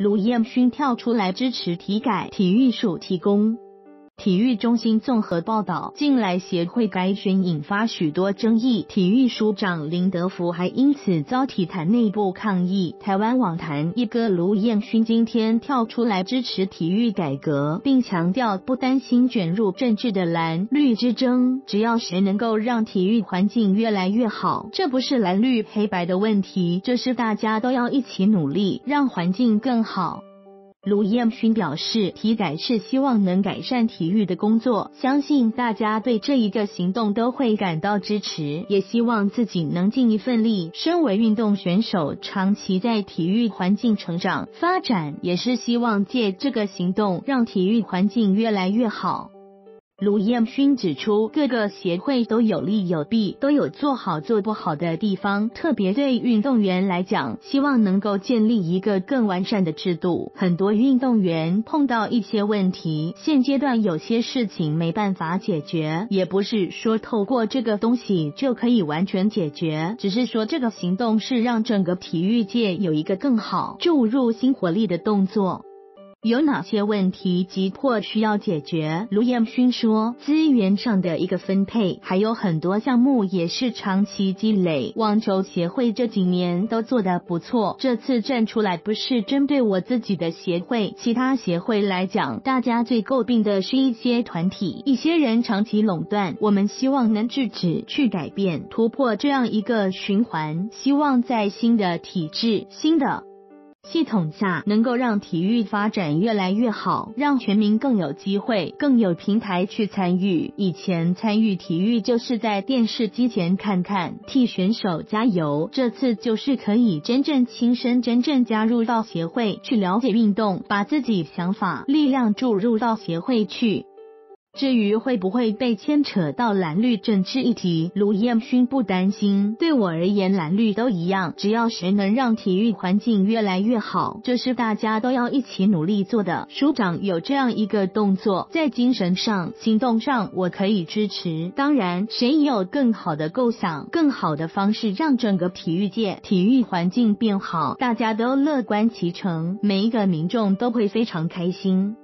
卢彦勋跳出来支持体改，体育署提供。体育中心综合报道，近来协会改选引发许多争议，体育署长林德福还因此遭体坛内部抗议。台湾网坛一哥卢彦勋今天跳出来支持体育改革，并强调不担心卷入政治的蓝绿之争，只要谁能够让体育环境越来越好，这不是蓝绿黑白的问题，这是大家都要一起努力，让环境更好。卢彦勋表示，体改是希望能改善体育的工作，相信大家对这一个行动都会感到支持，也希望自己能尽一份力。身为运动选手，长期在体育环境成长发展，也是希望借这个行动让体育环境越来越好。卢彦勋指出，各个协会都有利有弊，都有做好做不好的地方。特别对运动员来讲，希望能够建立一个更完善的制度。很多运动员碰到一些问题，现阶段有些事情没办法解决，也不是说透过这个东西就可以完全解决，只是说这个行动是让整个体育界有一个更好注入新活力的动作。有哪些问题急迫需要解决？卢彦勋说，资源上的一个分配，还有很多项目也是长期积累。网球协会这几年都做得不错，这次站出来不是针对我自己的协会，其他协会来讲，大家最诟病的是一些团体、一些人长期垄断。我们希望能制止、去改变、突破这样一个循环，希望在新的体制、新的。系统下能够让体育发展越来越好，让全民更有机会、更有平台去参与。以前参与体育就是在电视机前看看，替选手加油。这次就是可以真正亲身、真正加入到协会去了解运动，把自己想法、力量注入到协会去。至于会不会被牵扯到蓝绿政治议题，卢彦勋不担心。对我而言，蓝绿都一样，只要谁能让体育环境越来越好，这是大家都要一起努力做的。署长有这样一个动作，在精神上、行动上，我可以支持。当然，谁也有更好的构想、更好的方式，让整个体育界、体育环境变好，大家都乐观其成，每一个民众都会非常开心。